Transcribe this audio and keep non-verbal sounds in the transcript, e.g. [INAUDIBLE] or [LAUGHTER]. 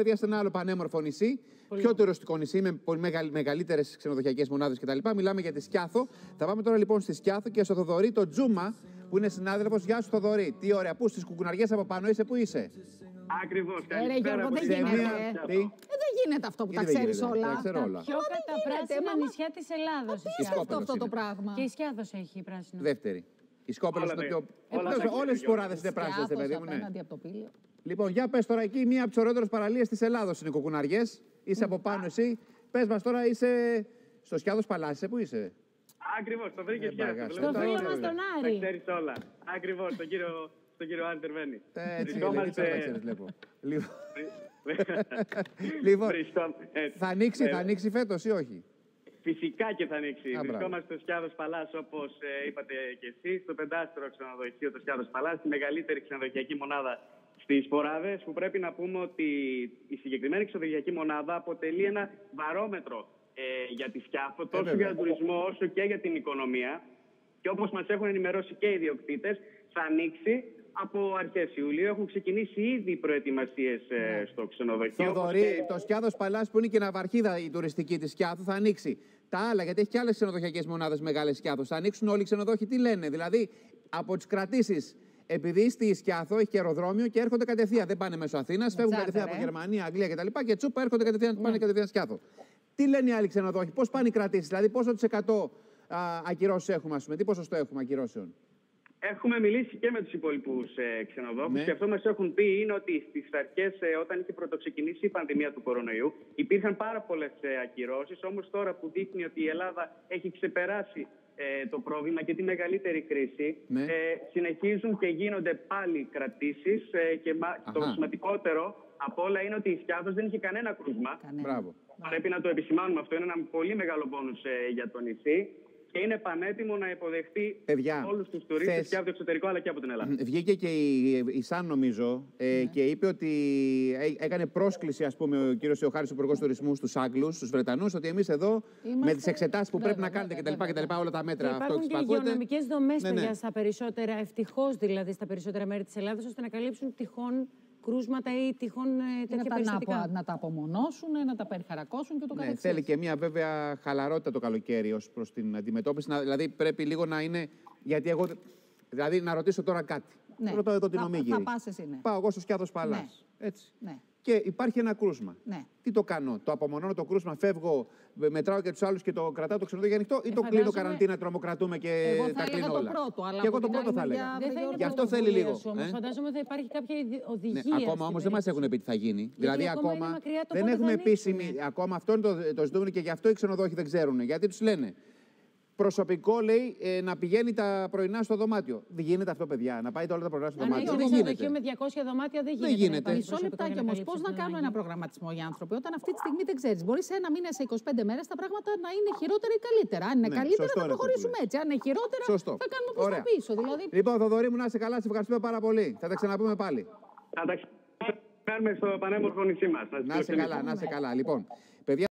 παιδιά, σε ένα άλλο πανέμορφο νησί. Πιο τουριστικό νησί με πολύ μεγαλύτερες ξενοδοχειακές μονάδες κτλ. Μιλάμε για τη Σκιάθο. Θα πάμε τώρα λοιπόν στη Σκιάθο και στο Θοδωρή το Τζούμα που είναι συνάδελφος. Γεια σου, Θοδωρή. Τι ωραία. Πού στις κουκουναριές από πάνω είσαι, πού είσαι; Ακριβώς. Ε, ρε Γιώργο, δεν Σε γίνεται. μία- ε. Τι; Ε, δεν γίνεται αυτό που τα Γιατί δεν ξέρεις γίνεται, όλα. τα ξέρω όλα. Πιο καταπράσινα μαμά. νησιά της Ελλάδος. Τι είναι αυτό, Σκόπελος αυτό το είναι. πράγμα; Και η Σκιάδο έχει πράσινο. Δεύτερη. Η Σκόπελο Όλα είναι το τα- πιο. όλα Ε, τα Όλε κύριε τι σποράδε είναι πράσινες, Σκιάθος παιδί μου. ναι. απέναντι από το πύλιο. Λοιπόν, για πες τώρα εκεί, μία από τις ωραιότερες παραλίες της Ελλάδος είναι οι κουκουναριές. Είσαι από πάνω εσύ. Πες μας τώρα, είσαι στο Σκιάδος Παλάσσε, πού είσαι; Ακριβώς, το βρήκε Ε, πια. μπαγάς. Στο φίλο μας τον Τα Άρη. ξέρεις όλα. Ακριβώς, τον κύριο, τον κύριο Άρη Τερβένη. Ε, Έτσι, Βρισκόμαστε- δεν ξέρεις, βλέπω. Λοιπόν, [LAUGHS] Λοιπόν, Βρισκό- έτσι. θα ανοίξει, Ε, θα ανοίξει φέτος ή όχι; Φυσικά και θα ανοίξει. Α, μπράβο. Βρισκόμαστε στο Σκιάδος Παλά, όπως είπατε και εσείς, στο πεντάστερο ξενοδοχείο του Σκιάδος Παλά, τη μεγαλύτερη ξενοδοχειακή μονάδα στις Ποράδε. Που πρέπει να πούμε ότι η συγκεκριμένη ξενοδοχειακή μονάδα αποτελεί ένα βαρόμετρο ε, για τη Σκιάθο, τόσο βέβαια. για τον τουρισμό όσο και για την οικονομία. Και όπως μας έχουν ενημερώσει και οι ιδιοκτήτες, θα ανοίξει από αρχές Ιουλίου. Έχουν ξεκινήσει ήδη οι προετοιμασίες στο ξενοδοχείο. όπως Θοδωρή, και- το Σκιάδο Παλάς που είναι και ναυαρχίδα η τουριστική της Σκιάθου θα ανοίξει. Τα άλλα, γιατί έχει και άλλες ξενοδοχειακές μονάδες μεγάλες Σκιάθους. Θα ανοίξουν όλοι οι ξενοδόχοι, τι λένε; Δηλαδή, από τις κρατήσεις, επειδή στη Σκιάθο έχει και αεροδρόμιο και έρχονται κατευθείαν. Δεν πάνε μέσω Αθήνας, φεύγουν τσάρτερ, κατευθείαν ε. από Γερμανία, Αγγλία κτλ. Και, και τσούπα έρχονται κατευθείαν, πάνε κατευθείαν Σκιάθο. Τι λένε οι άλλοι ξενοδόχοι, πώς πάνε οι κρατήσεις, δηλαδή πόσο τη εκατό ακυρώσεις έχουμε, ας πούμε, τι ποσοστό έχουμε ακυρώσεων; Έχουμε μιλήσει και με τους υπόλοιπους ε, ξενοδόχους Ναι. και αυτό μας έχουν πει είναι ότι στις αρχές, ε, όταν είχε πρωτοξεκινήσει η πανδημία του κορονοϊού, υπήρχαν πάρα πολλές ε, ακυρώσεις. Όμως τώρα που δείχνει ότι η Ελλάδα έχει ξεπεράσει ε, το πρόβλημα και τη μεγαλύτερη κρίση, Ναι. ε, συνεχίζουν και γίνονται πάλι κρατήσεις. Ε, και μα- το Αχα. σημαντικότερο από όλα είναι ότι η Σκιάδος δεν είχε κανένα κρούσμα. Κανένα. Μπράβο. Πρέπει να το επισημάνουμε αυτό. Είναι ένα πολύ μεγάλο πόνους ε, για το νησί. Και είναι πανέτοιμο να υποδεχτεί Παιδιά, όλους τους τουρίστες θες- και από το εξωτερικό αλλά και από την Ελλάδα. Βγήκε και η, η Σαν, νομίζω, ε, και είπε ότι έ- έκανε πρόσκληση, ας πούμε, ο κύριος Θεοχάρης, ο Υπουργός Τουρισμού, στους Άγγλους, στους Βρετανούς, ότι εμείς εδώ, με Είμαστε- τις εξετάσεις που πρέπει βέβαια, να κάνετε βέβαια, κτλ. βέβαια. κτλ. όλα τα Και μέτρα αυτό υπάρχουν και εξυπακούεται. υγειονομικές δομές, Ναι, ναι. παιδιά, στα περισσότερα, ευτυχώς δηλαδή στα περισσότερα μέρη της Ελλάδας, ώστε να καλύψουν τυχόν κρούσματα ή τυχόν ε, Και τέτοια να τα, να, περιστατικά. απο- να τα απομονώσουν, να τα περιχαρακώσουν και το Ναι, καθεξής. θέλει και μια βέβαια χαλαρότητα το καλοκαίρι ως προς την αντιμετώπιση. Να- δηλαδή πρέπει λίγο να είναι. Γιατί εγώ. Δηλαδή να ρωτήσω τώρα κάτι. Ναι. Ρωτάω εδώ την Θα- ομίγυρη. θα πας εσύ, ναι. Πάω εγώ στο Σκιάδο Παλάς. Ναι. Έτσι. Ναι. Και υπάρχει ένα κρούσμα. Ναι. Τι το κάνω, το απομονώνω το κρούσμα, φεύγω, μετράω και τους άλλους και το κρατάω το ξενοδοχείο ανοιχτό ή το κλείνω φαντάζομαι- καραντίνα, τρομοκρατούμε και Εγώ θα τα έλεγα κλείνω το όλα. πρώτο, αλλά και εγώ από το την πρώτο θα άλλη έλεγα. μεριά Δεν θα είναι Γι' αυτό θέλει λίγο, Όμως. ε. Φαντάζομαι θα υπάρχει κάποια ιδι- Ναι, οδηγία. ακόμα στην όμω δεν μας περίπτωση. έχουν πει τι θα γίνει. δηλαδή, ακόμα ακόμα είναι μακριά το δεν πότε θα έχουμε ανοίξουν. επίσημη. Ακόμα αυτό είναι το, το ζητούμενο και γι' αυτό οι ξενοδόχοι δεν ξέρουν. Γιατί τους λένε; Προσωπικό λέει ε, να πηγαίνει τα πρωινά στο δωμάτιο. Δεν γίνεται αυτό, παιδιά. Να πάει όλα τα πρωινά στο Αν δωμάτιο. έχει Δεν ξενοδοχείο γίνεται. με 200 δωμάτια δεν Δεν γίνεται. να γίνεται. υπάρχει Μισό προσωπικό λεπτάκι για να όμως, καλύψει πώς την να κάνουν ανάγκη. ένα προγραμματισμό οι άνθρωποι, όταν αυτή τη στιγμή δεν ξέρεις. Μπορείς σε ένα μήνα, σε 25 μέρες, τα πράγματα να είναι χειρότερα ή καλύτερα. Αν είναι Ναι, καλύτερα, σωστό θα είναι αυτό που προχωρήσουμε λες. έτσι. Αν είναι χειρότερα, Σωστό. θα κάνουμε προς τα Ωραία. πίσω. Δηλαδή, Λοιπόν, Θοδωρή μου, να είσαι καλά, σε ευχαριστούμε πάρα πολύ. Θα τα ξαναπούμε πάλι. Θα τα κάνουμε στο πανέμορφο νησί μας. Να είσαι καλά, να είσαι καλά. Λοιπόν, παιδιά.